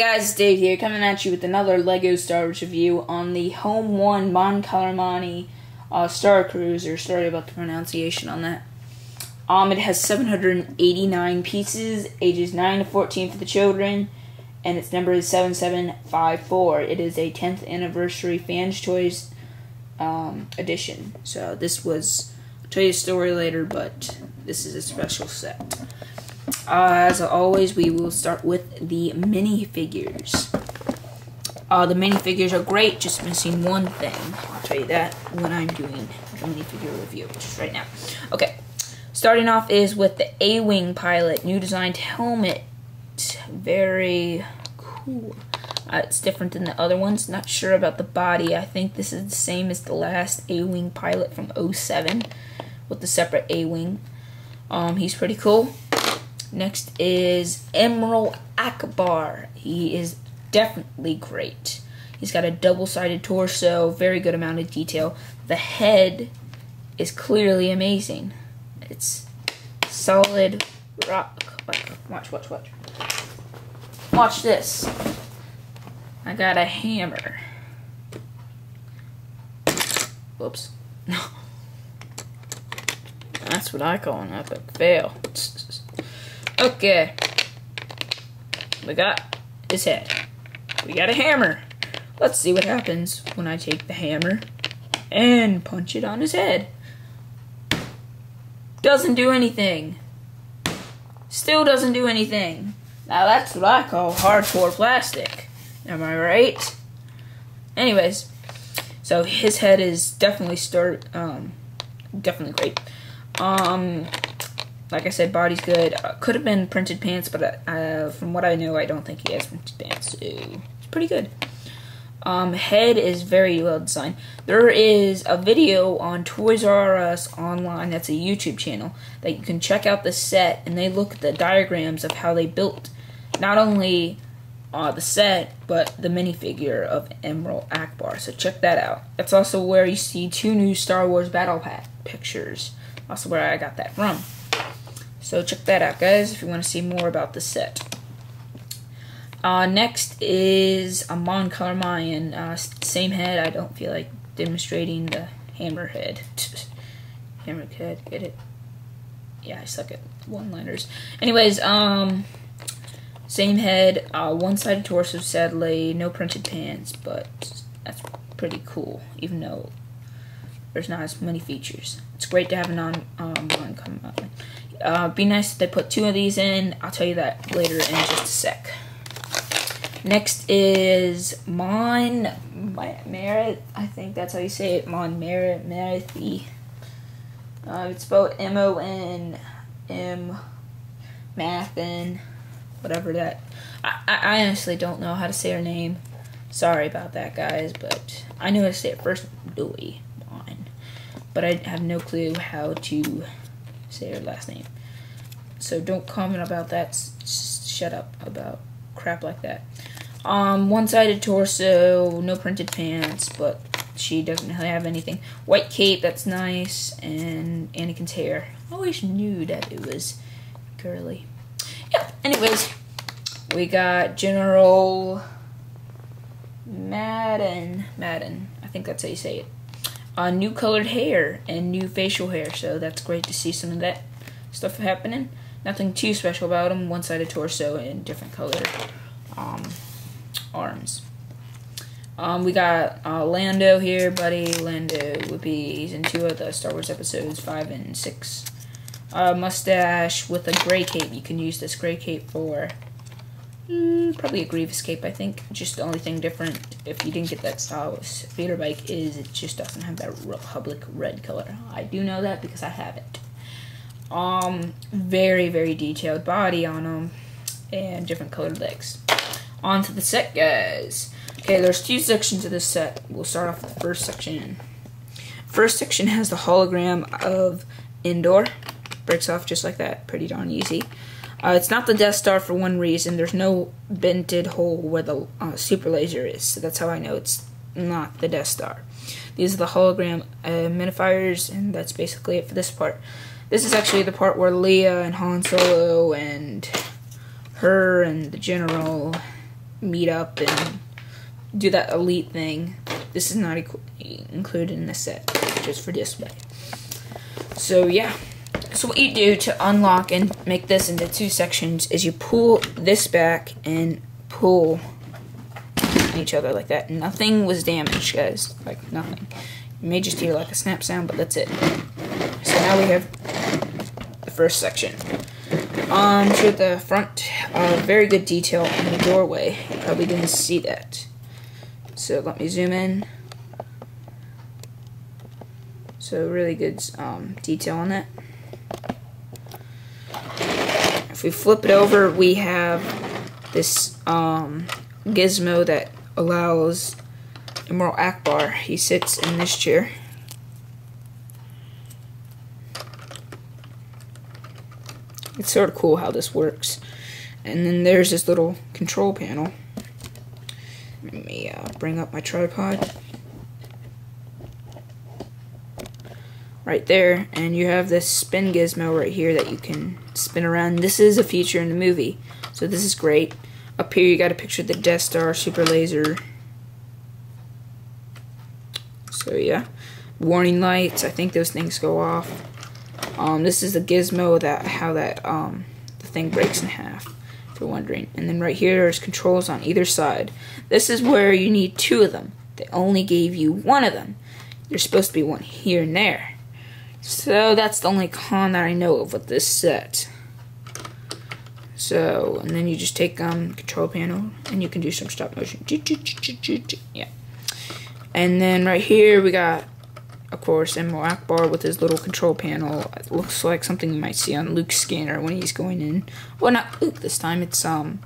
guys, Dave here, coming at you with another LEGO Star Wars review on the Home 1 Mon Calamari uh, Star Cruiser. Sorry about the pronunciation on that. Um, it has 789 pieces, ages 9 to 14 for the children, and its number is 7754. It is a 10th anniversary Fans Choice um, edition. So this was, I'll tell you a story later, but this is a special set. Uh, as always, we will start with the minifigures. Uh, the minifigures are great, just missing one thing. I'll tell you that when I'm doing the minifigure review, which is right now. Okay, starting off is with the A-Wing pilot, new designed helmet. Very cool. Uh, it's different than the other ones. Not sure about the body. I think this is the same as the last A-Wing pilot from 07 with the separate A-Wing. Um, he's pretty cool. Next is Admiral Ackbar. He is definitely great. He's got a double-sided torso, very good amount of detail. The head is clearly amazing. It's solid rock. Watch, watch, watch. Watch this. I got a hammer. Whoops. No. That's what I call an epic fail. Okay. We got his head. We got a hammer. Let's see what happens when I take the hammer and punch it on his head. Doesn't do anything. Still doesn't do anything. Now that's what I call hardcore plastic. Am I right? Anyways, so his head is definitely start um definitely great. Um like I said, body's good. Uh, could have been printed pants, but uh, from what I know, I don't think he has printed pants. So it's pretty good. Um, head is very well designed. There is a video on Toys R Us online. That's a YouTube channel that you can check out the set, and they look at the diagrams of how they built not only uh, the set but the minifigure of Admiral Ackbar. So check that out. That's also where you see two new Star Wars Battle Pack pictures. Also where I got that from. So check that out, guys, if you want to see more about the set. Uh, next is a Mon Calamari, uh, same head. I don't feel like demonstrating the hammerhead. hammerhead, get it? Yeah, I suck at one-liners. Anyways, um, same head, uh, one-sided torso, sadly, no printed pants, but that's pretty cool, even though there's not as many features. It's great to have a Mon um, Calamari. Uh, be nice if they put two of these in. I'll tell you that later in just a sec. Next is Mon my Merit. I think that's how you say it. Mon Merit. Merithy. Uh, it's spelled M O N M Mathin. Whatever that. I, I honestly don't know how to say her name. Sorry about that, guys, but I know how to say it first. Dewey. Mon. But I have no clue how to say her last name. So don't comment about that. Just shut up about crap like that. Um, one-sided torso, no printed pants, but she doesn't have anything. White cape, that's nice, and Anakin's hair. I always knew that it was girly. Yeah, anyways, we got General Madden. Madden, I think that's how you say it uh, new colored hair and new facial hair. So that's great to see some of that stuff happening. Nothing too special about him. One-sided torso and different colored um, arms. Um, we got uh, Lando here, buddy. Lando would be he's in two of the Star Wars episodes, five and six. Uh, mustache with a gray cape. You can use this gray cape for Mm, probably a Grievous cape, I think. Just the only thing different, if you didn't get that style with Speeder Bike, is it just doesn't have that Republic red color. I do know that because I have it. Um, very, very detailed body on them, and different colored legs. On to the set, guys. Okay, there's two sections of this set. We'll start off with the first section. First section has the hologram of Endor. Breaks off just like that. Pretty darn easy. Uh, it's not the Death Star for one reason. There's no vented hole where the uh, super laser is, so that's how I know it's not the Death Star. These are the hologram uh, minifiers, and that's basically it for this part. This is actually the part where Leia and Han Solo and her and the General meet up and do that elite thing. This is not included in the set, just for display. So yeah. So what you do to unlock and make this into two sections is you pull this back and pull each other like that. Nothing was damaged, guys. Like nothing. You may just hear like a snap sound, but that's it. So now we have the first section. Um, to the front, uh, very good detail on the doorway. You probably didn't see that. So let me zoom in. So really good um, detail on that. If we flip it over, we have this um, gizmo that allows Admiral Ackbar. He sits in this chair. It's sort of cool how this works. And then there's this little control panel. Let me uh, bring up my tripod. Right there, and you have this spin gizmo right here that you can spin around. This is a feature in the movie, so this is great. Up here you got a picture of the Death Star Super Laser. So yeah, warning lights, I think those things go off. Um, this is the gizmo that how that um, the thing breaks in half If you're wondering. And then right here is controls on either side. This is where you need two of them. They only gave you one of them. There's supposed to be one here and there. So that's the only con that I know of with this set. So, and then you just take um control panel and you can do some stop motion. Yeah. And then right here we got of course, Admiral Ackbar with his little control panel. It looks like something you might see on Luke's scanner when he's going in. Well, not Luke this time. It's um